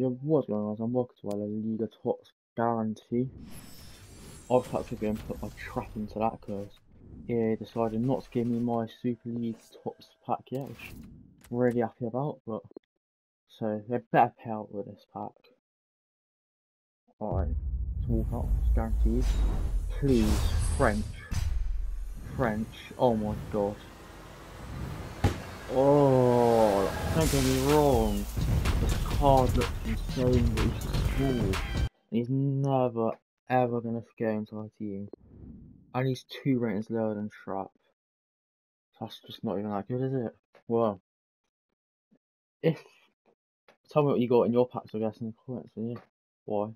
Yeah, what's going on? I'm welcome to La Liga Tots guarantee. I've had to put my Trapp into that because EA decided not to give me my Super League Tots pack yet, which I'm really happy about. But so they better pay out with this pack. Alright, small tots guaranteed. Please, French, French. Oh my god. Oh, don't get me wrong. Card looks insane, but he's small. And he's never, ever going to scale into our team. And he's two ratings lower than Trapp. That's just not even that good, is it? Well, if. Tell me what you got in your packs, I guess, in the comments, yeah. Why?